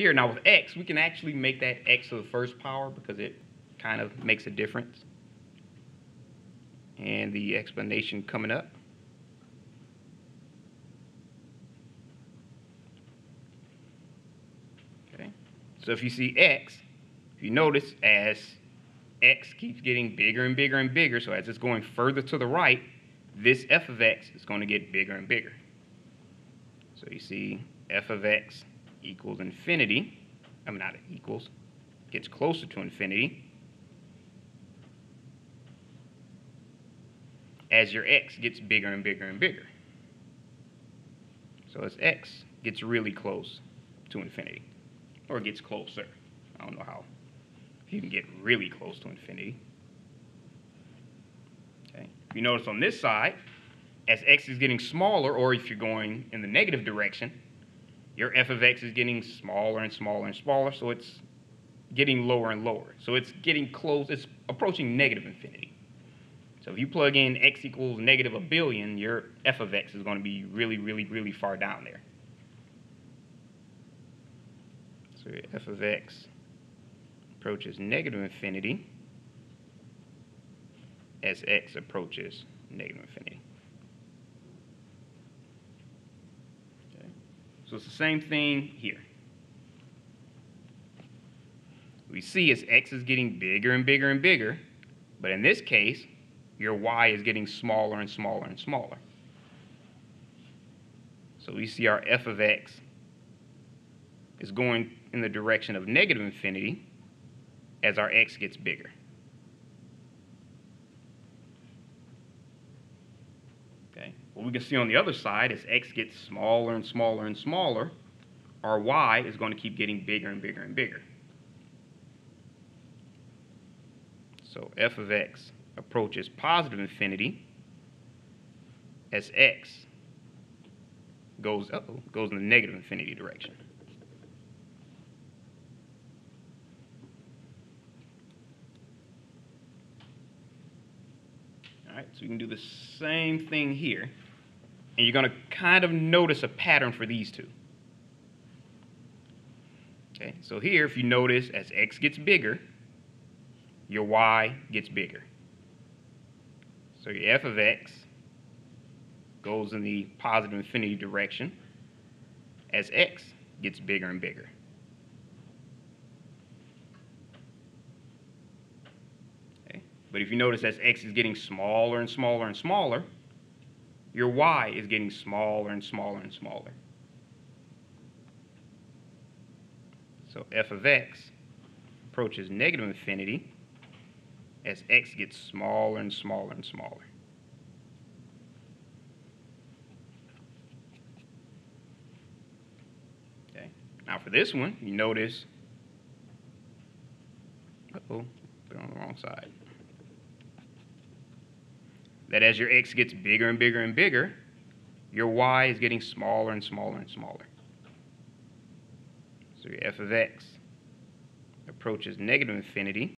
here, now with x, we can actually make that x to the first power because it kind of makes a difference. And the explanation coming up. Okay, so if you see x, if you notice as x keeps getting bigger and bigger and bigger, so as it's going further to the right, this f of x is going to get bigger and bigger. So you see f of x equals infinity. I mean, not equals, gets closer to infinity. As your x gets bigger and bigger and bigger. So as x gets really close to infinity, or gets closer. I don't know how If you can get really close to infinity. Okay. If you notice on this side, as x is getting smaller, or if you're going in the negative direction, your f of x is getting smaller and smaller and smaller, so it's getting lower and lower. So it's getting close, it's approaching negative infinity. So if you plug in x equals negative a billion, your f of x is going to be really, really, really far down there. So your f of x approaches negative infinity as x approaches negative infinity. Okay. So it's the same thing here. We see as x is getting bigger and bigger and bigger, but in this case, your y is getting smaller and smaller and smaller. So we see our f of x is going in the direction of negative infinity as our x gets bigger. Okay. What we can see on the other side is x gets smaller and smaller and smaller, our y is going to keep getting bigger and bigger and bigger. So f of x approaches positive infinity as x goes, uh -oh, goes in the negative infinity direction. All right, so we can do the same thing here. And you're going to kind of notice a pattern for these two. Okay, so here, if you notice, as x gets bigger, your y gets bigger. So your f of x goes in the positive infinity direction as x gets bigger and bigger. Okay. But if you notice as x is getting smaller and smaller and smaller, your y is getting smaller and smaller and smaller. So f of x approaches negative infinity as x gets smaller and smaller and smaller. Okay. Now for this one, you notice, uh-oh, put on the wrong side. That as your x gets bigger and bigger and bigger, your y is getting smaller and smaller and smaller. So your f of x approaches negative infinity